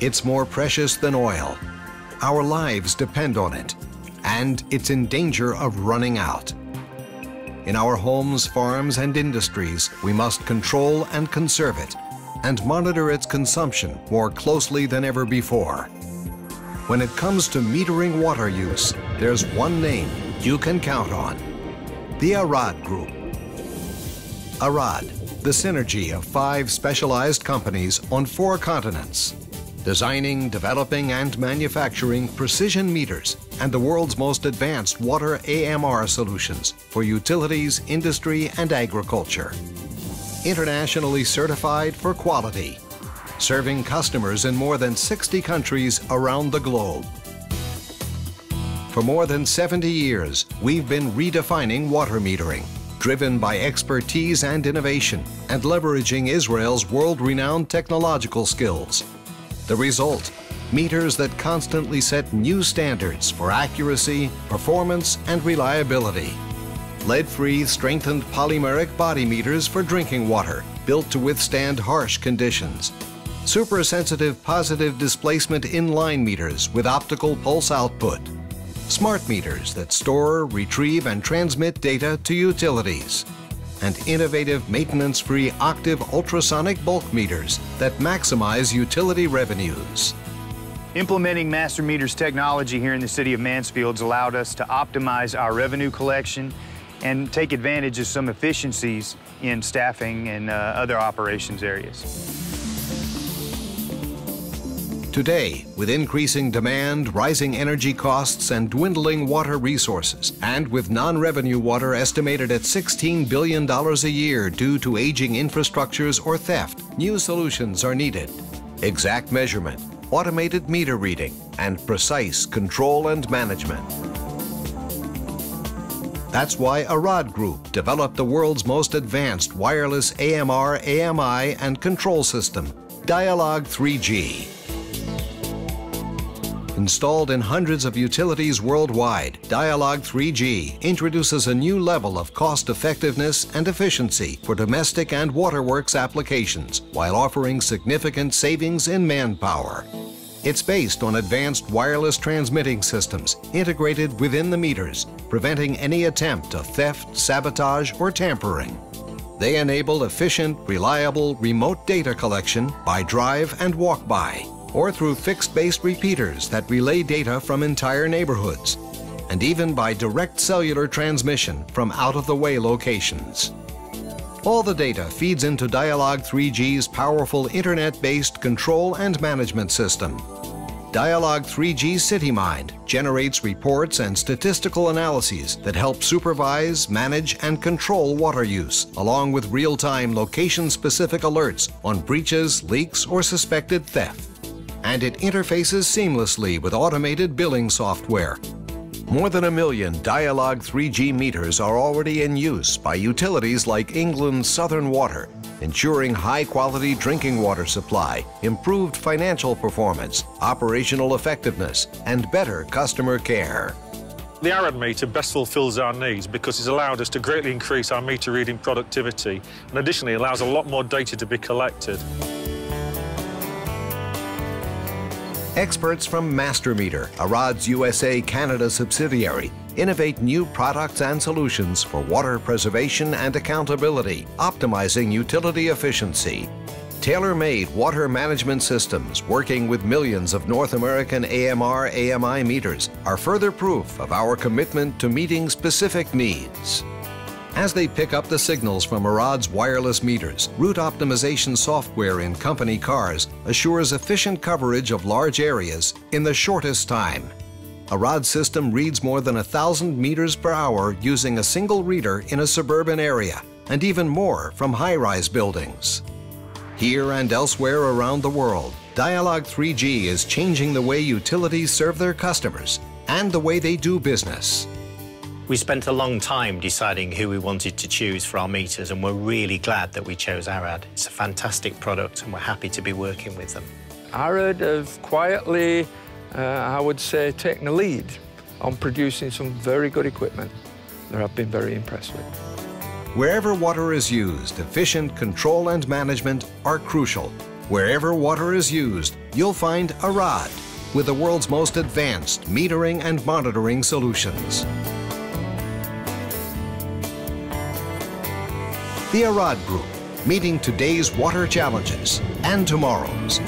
It's more precious than oil. Our lives depend on it, and it's in danger of running out. In our homes, farms, and industries, we must control and conserve it and monitor its consumption more closely than ever before. When it comes to metering water use, there's one name you can count on the Arad Group. Arad, the synergy of five specialized companies on four continents, designing, developing, and manufacturing precision meters and the world's most advanced water AMR solutions for utilities, industry, and agriculture. Internationally certified for quality, serving customers in more than 60 countries around the globe. For more than 70 years, we've been redefining water metering, driven by expertise and innovation, and leveraging Israel's world-renowned technological skills. The result, meters that constantly set new standards for accuracy, performance, and reliability. Lead-free strengthened polymeric body meters for drinking water, built to withstand harsh conditions. Super-sensitive positive displacement inline meters with optical pulse output. Smart meters that store, retrieve, and transmit data to utilities. And innovative maintenance-free octave ultrasonic bulk meters that maximize utility revenues. Implementing Master Meters technology here in the city of Mansfield's allowed us to optimize our revenue collection and take advantage of some efficiencies in staffing and uh, other operations areas. Today, with increasing demand, rising energy costs, and dwindling water resources, and with non-revenue water estimated at $16 billion a year due to aging infrastructures or theft, new solutions are needed. Exact measurement, automated meter reading, and precise control and management. That's why Arad Group developed the world's most advanced wireless AMR, AMI, and control system, Dialog 3G. Installed in hundreds of utilities worldwide, Dialog 3G introduces a new level of cost effectiveness and efficiency for domestic and waterworks applications while offering significant savings in manpower. It's based on advanced wireless transmitting systems integrated within the meters, preventing any attempt of theft, sabotage, or tampering. They enable efficient, reliable remote data collection by drive and walk-by, or through fixed-based repeaters that relay data from entire neighborhoods, and even by direct cellular transmission from out-of-the-way locations. All the data feeds into Dialog 3G's powerful internet-based control and management system. Dialog 3G CityMind generates reports and statistical analyses that help supervise, manage, and control water use, along with real-time location-specific alerts on breaches, leaks, or suspected theft. And it interfaces seamlessly with automated billing software, more than a million Dialog 3G meters are already in use by utilities like England's Southern Water, ensuring high-quality drinking water supply, improved financial performance, operational effectiveness, and better customer care. The Arad meter best fulfills our needs because it's allowed us to greatly increase our meter reading productivity and additionally allows a lot more data to be collected. Experts from Master Meter, Arad's USA Canada subsidiary, innovate new products and solutions for water preservation and accountability, optimizing utility efficiency. Tailor-made water management systems working with millions of North American AMR AMI meters are further proof of our commitment to meeting specific needs. As they pick up the signals from Arad's wireless meters, route optimization software in company cars assures efficient coverage of large areas in the shortest time. Arad system reads more than a thousand meters per hour using a single reader in a suburban area, and even more from high-rise buildings. Here and elsewhere around the world, Dialog 3G is changing the way utilities serve their customers and the way they do business. We spent a long time deciding who we wanted to choose for our meters, and we're really glad that we chose Arad. It's a fantastic product, and we're happy to be working with them. Arad have quietly, uh, I would say, taken the lead on producing some very good equipment that I've been very impressed with. Wherever water is used, efficient control and management are crucial. Wherever water is used, you'll find Arad with the world's most advanced metering and monitoring solutions. The Arad Group, meeting today's water challenges and tomorrow's.